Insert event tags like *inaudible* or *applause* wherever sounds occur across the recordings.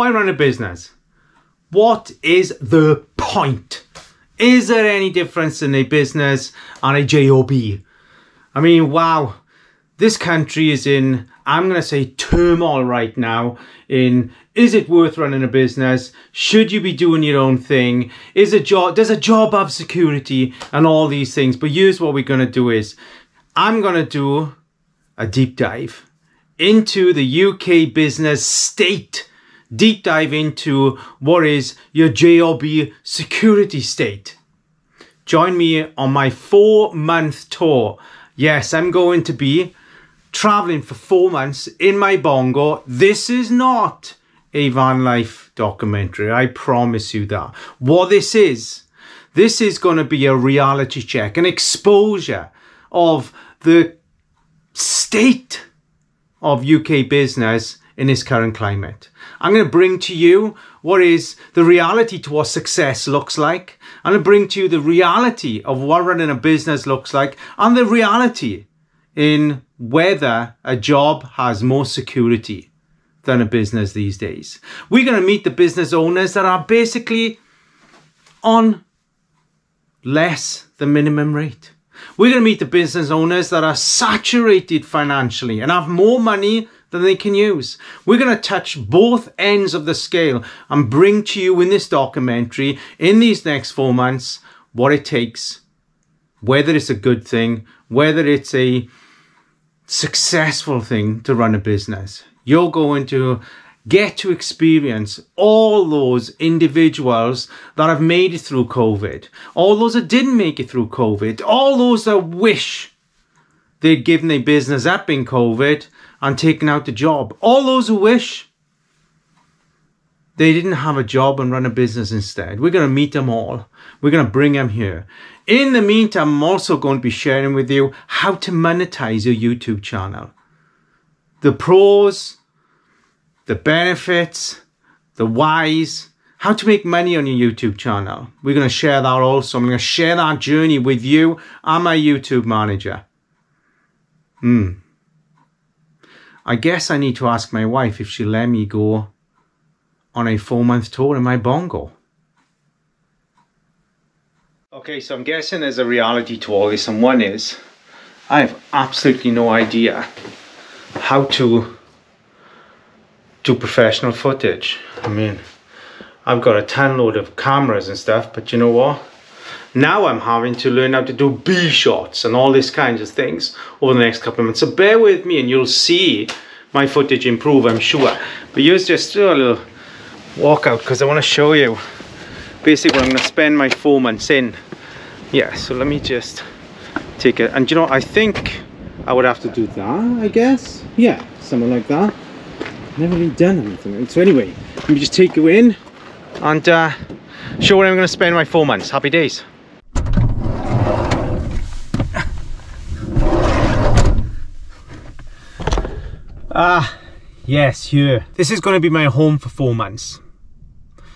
Why run a business? What is the point? Is there any difference in a business and a job? I mean, wow, this country is in, I'm going to say, turmoil right now. In is it worth running a business? Should you be doing your own thing? Is a job, does a job have security and all these things? But here's what we're going to do is I'm going to do a deep dive into the UK business state. Deep dive into what is your job security state. Join me on my four month tour. Yes, I'm going to be traveling for four months in my bongo. This is not a van life documentary. I promise you that. What this is, this is going to be a reality check, an exposure of the state of UK business in this current climate. I'm going to bring to you what is the reality to what success looks like. I'm going to bring to you the reality of what running a business looks like and the reality in whether a job has more security than a business these days. We're going to meet the business owners that are basically on less than minimum rate. We're going to meet the business owners that are saturated financially and have more money than they can use. We're going to touch both ends of the scale and bring to you in this documentary in these next four months what it takes, whether it's a good thing, whether it's a successful thing to run a business. You're going to get to experience all those individuals that have made it through COVID, all those that didn't make it through COVID, all those that wish they'd given their business up in COVID and taking out the job, all those who wish they didn't have a job and run a business instead. We're going to meet them all. We're going to bring them here. In the meantime, I'm also going to be sharing with you how to monetize your YouTube channel. The pros, the benefits, the whys, how to make money on your YouTube channel. We're going to share that also. I'm going to share that journey with you. I'm a YouTube manager. Hmm. I guess I need to ask my wife if she'll let me go on a four month tour in my bongo. Okay, so I'm guessing there's a reality to all this, and one is I have absolutely no idea how to do professional footage. I mean, I've got a ton load of cameras and stuff, but you know what? Now I'm having to learn how to do B shots and all these kinds of things over the next couple of months. So bear with me and you'll see my footage improve, I'm sure. But here's just a little walkout because I want to show you basically what I'm going to spend my four months in. Yeah, so let me just take it. And you know, I think I would have to do that, I guess. Yeah, something like that. Never really done anything. So anyway, let me just take you in and uh, show where I'm going to spend my four months. Happy days. Ah, yes, here. This is going to be my home for four months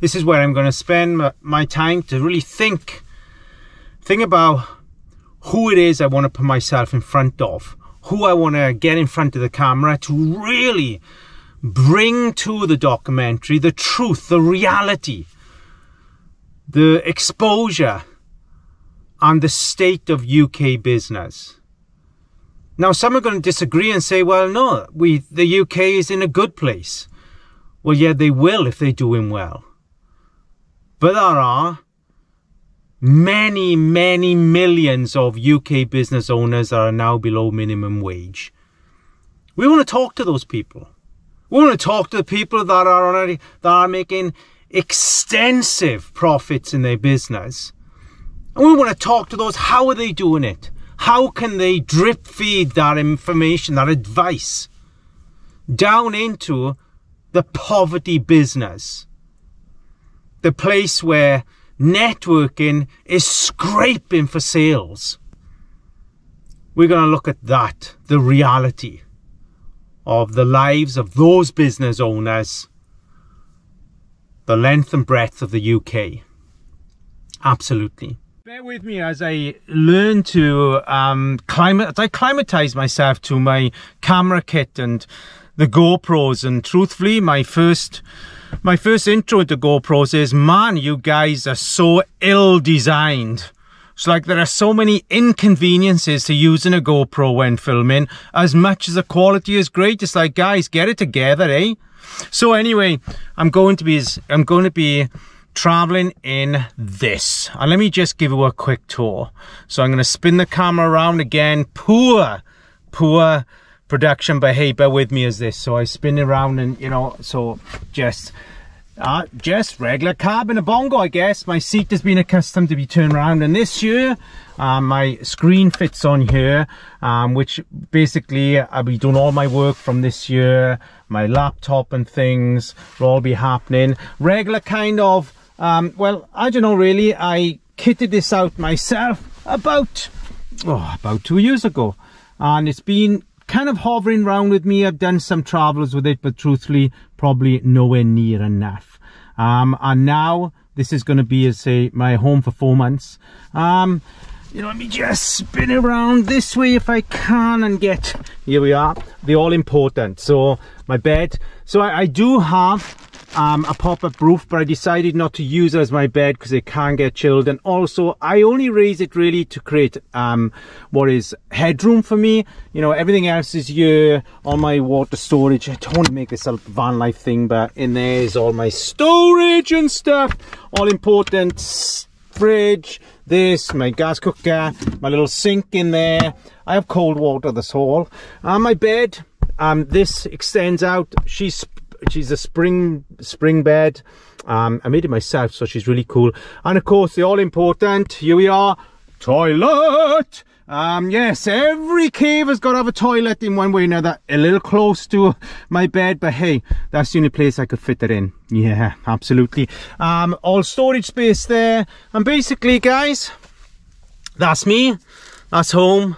this is where I'm going to spend my time to really think think about who it is I want to put myself in front of who I want to get in front of the camera to really bring to the documentary the truth the reality the exposure and the state of UK business now some are going to disagree and say well no we the UK is in a good place well yeah they will if they're doing well but there are many, many millions of UK business owners that are now below minimum wage. We want to talk to those people. We want to talk to the people that are already that are making extensive profits in their business. And we want to talk to those. How are they doing it? How can they drip feed that information, that advice down into the poverty business? the place where networking is scraping for sales. We're going to look at that, the reality of the lives of those business owners, the length and breadth of the UK. Absolutely. Bear with me as I learn to um, climate, I climatize myself to my camera kit and the GoPros. And truthfully, my first my first intro to GoPros is, man, you guys are so ill-designed. It's like there are so many inconveniences to using a GoPro when filming. As much as the quality is great, it's like, guys, get it together, eh? So anyway, I'm going to be, I'm going to be traveling in this. And let me just give you a quick tour. So I'm going to spin the camera around again. Poor, poor production, but hey, bear with me as this. So I spin around and, you know, so just uh, just regular carbon a bongo, I guess. My seat has been accustomed to be turned around. And this year, um, my screen fits on here, um, which basically I'll be doing all my work from this year. My laptop and things will all be happening. Regular kind of, um, well, I don't know really. I kitted this out myself about, oh, about two years ago. And it's been kind of hovering around with me. I've done some travels with it, but truthfully, probably nowhere near enough. Um, and now this is going to be, as say, my home for four months. Um, you know, let me just spin around this way if I can and get, here we are, the all important. So my bed. So I, I do have um, a pop-up roof, but I decided not to use it as my bed because it can get chilled. And also, I only raise it really to create um, what is headroom for me. You know, everything else is here on my water storage. I don't want to make this a van life thing, but in there is all my storage and stuff. All important fridge, this, my gas cooker, my little sink in there. I have cold water, this hall. And my bed, um, this extends out. She's she's a spring spring bed. Um, I made it myself so she's really cool. And of course the all important here we are toilet! Um, yes every cave has got to have a toilet in one way or another a little close to my bed but hey that's the only place I could fit it in. Yeah absolutely. Um, all storage space there. And basically guys that's me. That's home.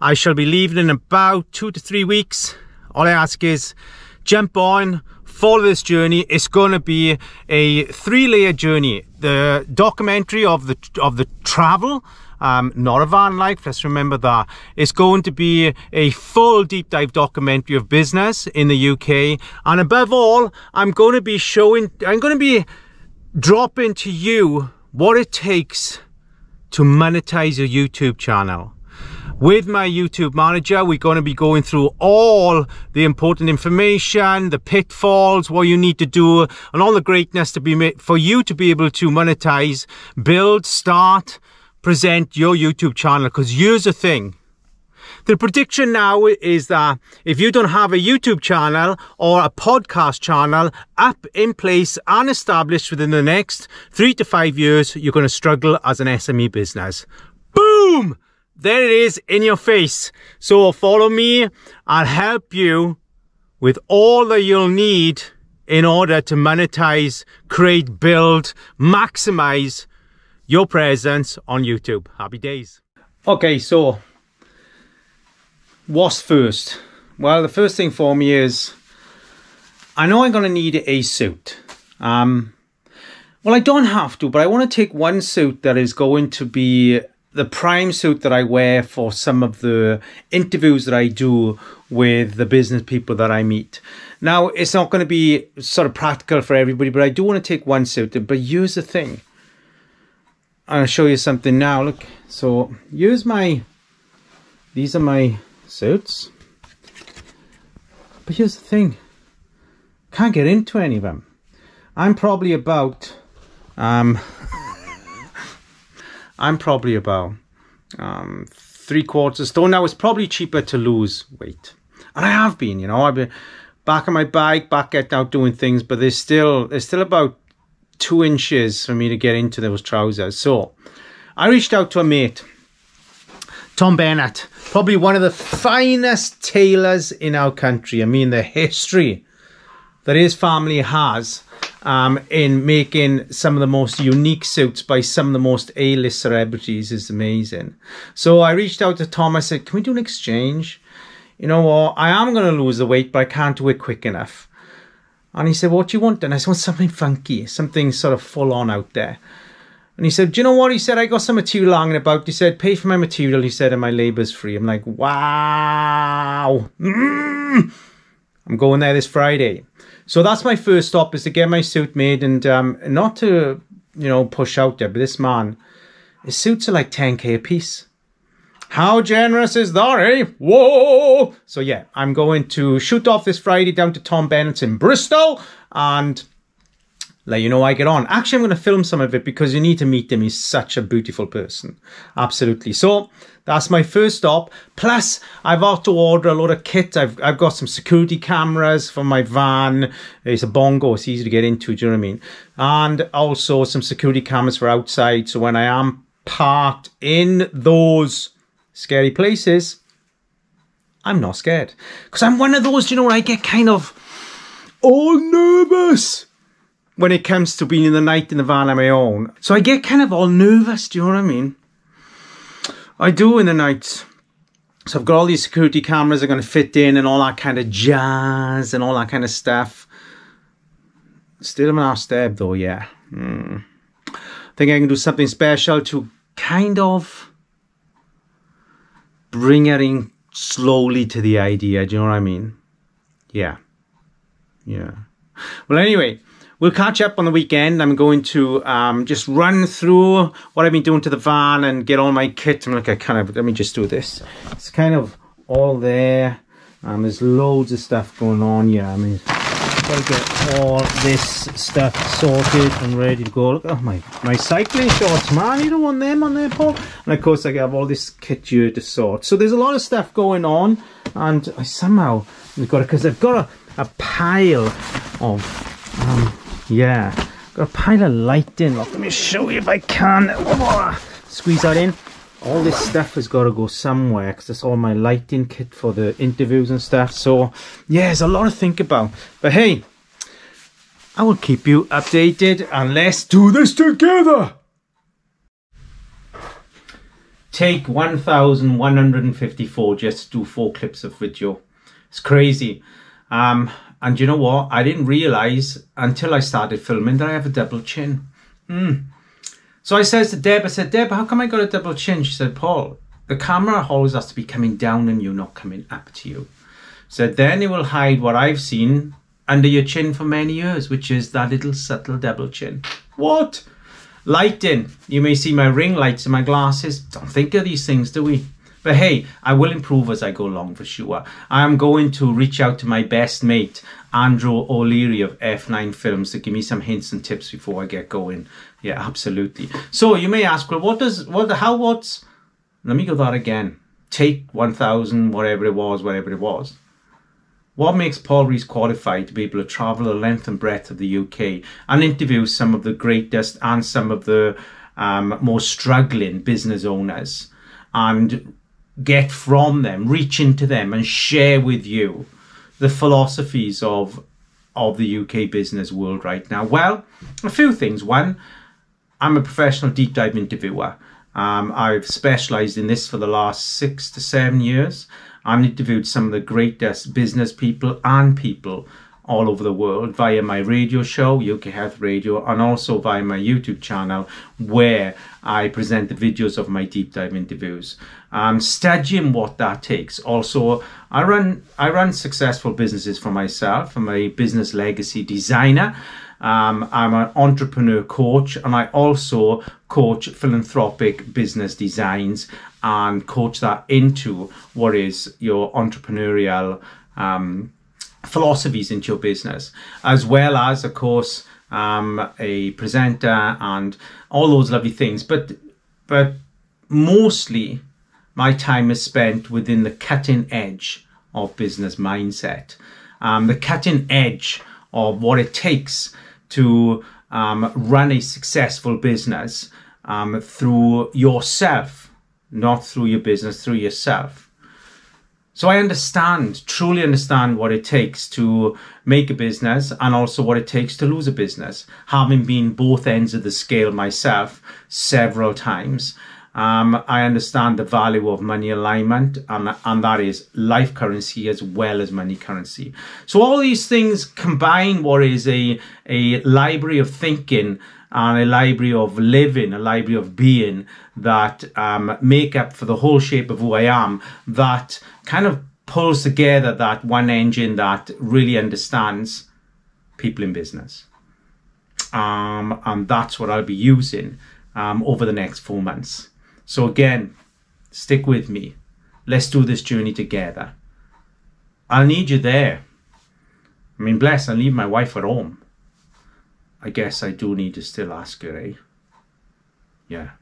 I shall be leaving in about two to three weeks. All I ask is jump on, follow this journey. It's going to be a three-layer journey. The documentary of the of the travel, um, not a van life, let's remember that. It's going to be a full deep dive documentary of business in the UK. And above all, I'm going to be showing, I'm going to be dropping to you what it takes to monetize your YouTube channel with my YouTube manager, we're going to be going through all the important information, the pitfalls, what you need to do, and all the greatness to be made for you to be able to monetize, build, start, present your YouTube channel. Because here's the thing. The prediction now is that if you don't have a YouTube channel or a podcast channel up in place and established within the next three to five years, you're going to struggle as an SME business. Boom! There it is in your face. So follow me. I'll help you with all that you'll need in order to monetize, create, build, maximize your presence on YouTube. Happy days. Okay, so what's first? Well, the first thing for me is I know I'm going to need a suit. Um, well, I don't have to, but I want to take one suit that is going to be the prime suit that I wear for some of the interviews that I do with the business people that I meet. Now, it's not going to be sort of practical for everybody, but I do want to take one suit. But here's the thing. I'll show you something now. Look, so here's my, these are my suits. But here's the thing. Can't get into any of them. I'm probably about, um, *laughs* I'm probably about um, three quarters stone. Now it's probably cheaper to lose weight. And I have been, you know, I've been back on my bike, back out doing things, but there's still there's still about two inches for me to get into those trousers. So I reached out to a mate, Tom Bennett, probably one of the finest tailors in our country. I mean, the history that his family has um, in making some of the most unique suits by some of the most A-list celebrities is amazing. So I reached out to Tom. I said, can we do an exchange? You know what? I am going to lose the weight, but I can't do it quick enough. And he said, what do you want? And I said, want something funky, something sort of full on out there. And he said, do you know what? He said, I got some material lying about. He said, pay for my material. He said, and my labour's free. I'm like, wow. Mm. I'm going there this Friday. So that's my first stop is to get my suit made and um, not to, you know, push out there, but this man, his suits are like 10k a piece. How generous is that, eh? Whoa! So yeah, I'm going to shoot off this Friday down to Tom Bennett's in Bristol and let you know I get on. Actually, I'm going to film some of it because you need to meet him. He's such a beautiful person. Absolutely. So that's my first stop. Plus, I've got to order a lot of kit. I've, I've got some security cameras for my van. It's a bongo. It's easy to get into. Do you know what I mean? And also some security cameras for outside. So when I am parked in those scary places, I'm not scared. Because I'm one of those, you know, I get kind of all nervous when it comes to being in the night in the van on my own. So I get kind of all nervous, do you know what I mean? I do in the nights. So I've got all these security cameras are going to fit in and all that kind of jazz and all that kind of stuff. Still am not stabbed though, yeah. Hmm. I think I can do something special to kind of bring it in slowly to the idea. Do you know what I mean? Yeah. Yeah. Well, anyway, we'll catch up on the weekend. I'm going to um, just run through what I've been doing to the van and get all my kit. I'm like, I kind of, let me just do this. It's kind of all there. Um, there's loads of stuff going on. Yeah, I mean, gotta get all this stuff sorted and ready to go. Look, oh my, my cycling shorts, man. You don't want them on there, Paul. And of course, I have all this kit here to sort. So there's a lot of stuff going on, and I somehow we've got it because I've got a, a pile of um, yeah, got a pile of light in. Let me show you if I can. Squeeze that in. All this stuff has got to go somewhere because that's all my lighting kit for the interviews and stuff. So, yeah, there's a lot to think about. But hey, I will keep you updated and let's do this together. Take 1154 just to do four clips of video. It's crazy. Um, and you know what? I didn't realize until I started filming that I have a double chin. Mm. So I says to Deb, I said, Deb, how come I got a double chin? She said, Paul, the camera always has to be coming down and you, not coming up to you. So then it will hide what I've seen under your chin for many years, which is that little subtle double chin. What? Lighting. You may see my ring lights and my glasses. Don't think of these things, do we? But hey, I will improve as I go along for sure. I am going to reach out to my best mate, Andrew O'Leary of F9 Films, to give me some hints and tips before I get going. Yeah, absolutely. So you may ask, well, what does, what, how, what's, let me go that again. Take 1,000, whatever it was, whatever it was. What makes Paul Rees qualified to be able to travel the length and breadth of the UK and interview some of the greatest and some of the um, more struggling business owners and get from them, reach into them, and share with you the philosophies of of the UK business world right now? Well, a few things. One, I'm a professional deep dive interviewer. Um, I've specialized in this for the last six to seven years. I've interviewed some of the greatest business people and people all over the world via my radio show, UK Health Radio, and also via my YouTube channel where I present the videos of my deep dive interviews. Um, studying what that takes. Also, I run I run successful businesses for myself. I'm a business legacy designer. Um, I'm an entrepreneur coach, and I also coach philanthropic business designs and coach that into what is your entrepreneurial um, philosophies into your business, as well as, of course, um, a presenter and all those lovely things. But but mostly, my time is spent within the cutting edge of business mindset, um, the cutting edge of what it takes to um, run a successful business um, through yourself, not through your business, through yourself. So I understand, truly understand what it takes to make a business and also what it takes to lose a business, having been both ends of the scale myself several times. Um, I understand the value of money alignment, and, and that is life currency as well as money currency. So all these things combine what is a, a library of thinking and a library of living, a library of being that um, make up for the whole shape of who I am, that kind of pulls together that one engine that really understands people in business. Um, and that's what I'll be using um, over the next four months. So, again, stick with me. Let's do this journey together. I'll need you there. I mean, bless, I leave my wife at home. I guess I do need to still ask her, eh? Yeah.